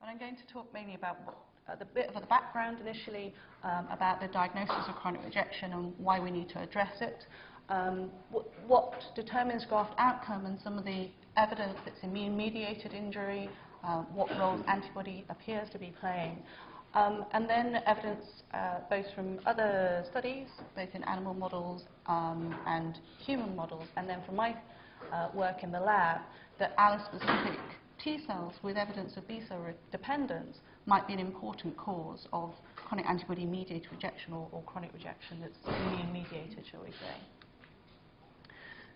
But I'm going to talk mainly about uh, the bit of the background initially um, about the diagnosis of chronic rejection and why we need to address it, um, what, what determines graft outcome and some of the evidence that's immune-mediated injury, uh, what role antibody appears to be playing, um, and then evidence uh, both from other studies, both in animal models um, and human models, and then from my uh, work in the lab, that allospecific T cells with evidence of B cell dependence might be an important cause of chronic antibody-mediated rejection or, or, chronic rejection that's immune-mediated, shall we say.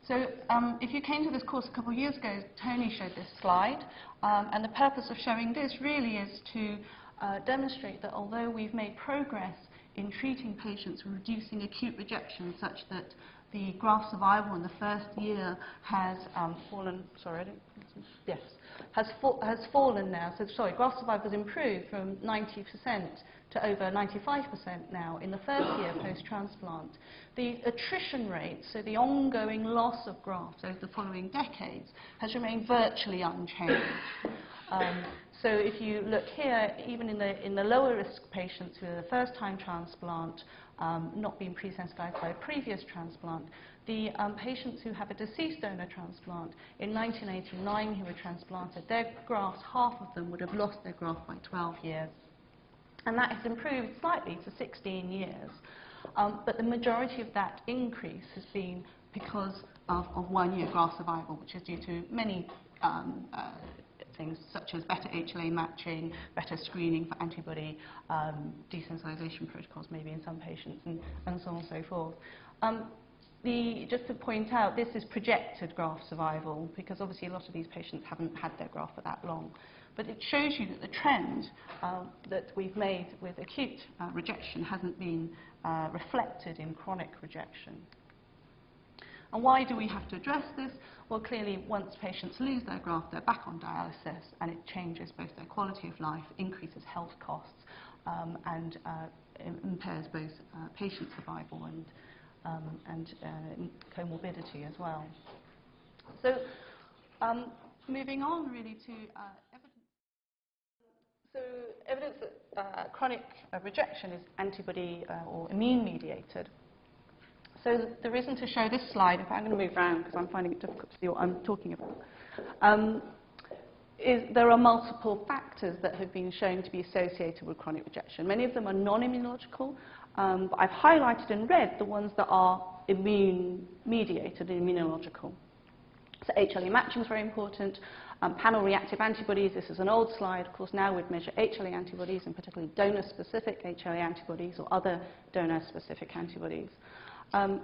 So um, if you came to this course a couple of years ago, Tony showed this slide, um, and the purpose of showing this really is to uh, demonstrate that although we've made progress in treating patients reducing acute rejection such that the graft survival in the first year has um, fallen, sorry, yes, has, fa has fallen now. So, sorry, graft survival has improved from 90% to over 95% now in the first year post-transplant. The attrition rate, so the ongoing loss of grafts over the following decades, has remained virtually unchanged. Um, so if you look here, even in the, in the lower risk patients who are the first time transplant, um, not being pre-sensitized by a previous transplant, the um, patients who have a deceased donor transplant in 1989 who were transplanted, their grafts, half of them would have lost their graft by 12 years. And that has improved slightly to 16 years. Um, but the majority of that increase has been because of, of one-year graft survival, which is due to many um, uh, things such as better HLA matching, better screening for antibody um, desensitization protocols maybe in some patients, and, and so on and so forth. Um, the, just to point out, this is projected graft survival because obviously a lot of these patients haven't had their graft for that long. But it shows you that the trend uh, that we've made with acute uh, rejection hasn't been uh, reflected in chronic rejection. And why do we have to address this? Well, clearly, once patients lose their graft, they're back on dialysis, and it changes both their quality of life, increases health costs, um, and uh, impairs both uh, patient survival and, um, and uh, comorbidity as well. So, um, moving on really to uh, evidence. So, evidence that uh, chronic uh, rejection is antibody or immune mediated. So the reason to show this slide, if I'm going to move around because I'm finding it difficult to see what I'm talking about, um, is there are multiple factors that have been shown to be associated with chronic rejection. Many of them are non-immunological, um, but I've highlighted in red the ones that are immune-mediated and immunological. So HLA matching is very important. Um, panel reactive antibodies, this is an old slide. Of course, now we'd measure HLA antibodies, and particularly donor-specific HLA antibodies or other donor-specific antibodies. Um,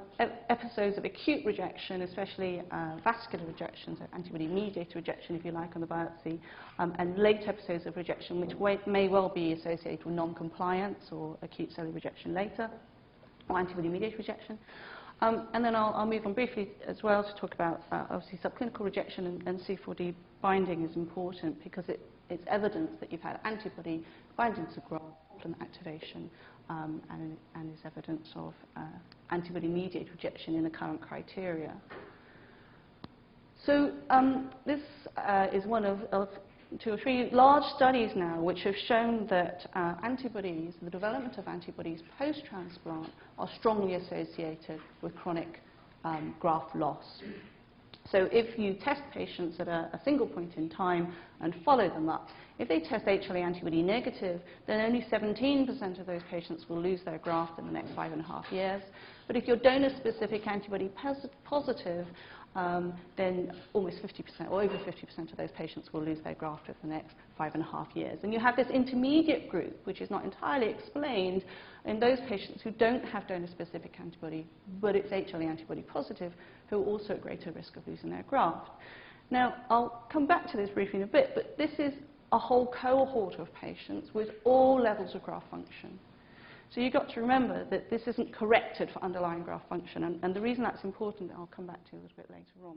episodes of acute rejection, especially uh, vascular rejection, so antibody-mediated rejection, if you like, on the biopsy, um, and late episodes of rejection, which may well be associated with non-compliance or acute cellular rejection later, or antibody-mediated rejection. Um, and then I'll, I'll, move on briefly as well to talk about, uh, obviously, subclinical rejection and, and, C4D binding is important because it, it's evidence that you've had antibody binding to graft activation um, and, and, is evidence of uh, antibody-mediated rejection in the current criteria. So um, this uh, is one of, two or three large studies now which have shown that uh, antibodies, the development of antibodies post-transplant are strongly associated with chronic um, graft loss. So if you test patients at a, a, single point in time and follow them up, if they test HLA antibody negative, then only 17% of those patients will lose their graft in the next five and a half years. But if you're donor-specific antibody positive, um, then almost 50% or over 50% of those patients will lose their graft over the next five and a half years. And you have this intermediate group, which is not entirely explained, in those patients who don't have donor-specific antibody, but it's HLA antibody positive, who are also at greater risk of losing their graft. Now, I'll come back to this briefly in a bit, but this is a whole cohort of patients with all levels of graft function. So you've got to remember that this isn't corrected for underlying graft function, and, and the reason that's important I'll come back to a little bit later on.